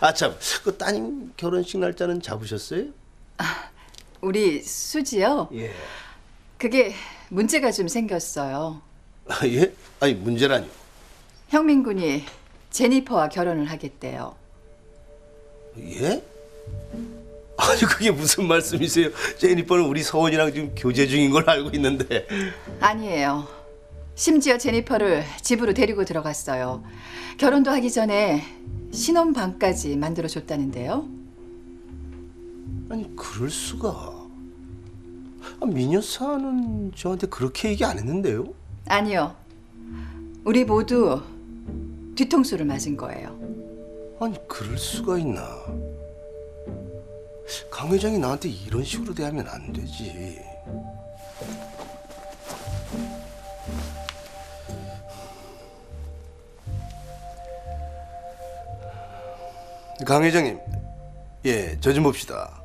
아참, 그 따님 결혼식 날짜는 잡으셨어요? 우리 수지요? 예. 그게 문제가 좀 생겼어요. 아, 예? 아니 문제라뇨. 형민 군이 제니퍼와 결혼을 하겠대요. 예? 아니 그게 무슨 말씀이세요? 제니퍼는 우리 서원이랑 지금 교제 중인 걸 알고 있는데. 아니에요. 심지어 제니퍼를 집으로 데리고 들어갔어요. 결혼도 하기 전에 신혼방까지 만들어 줬다는데요. 아니 그럴 수가. 아, 미녀사는 저한테 그렇게 얘기 안 했는데요. 아니요. 우리 모두 뒤통수를 맞은 거예요. 아니 그럴 수가 있나? 강 회장이 나한테 이런 식으로 대하면 안 되지. 강 회장님, 예, 저 좀 봅시다.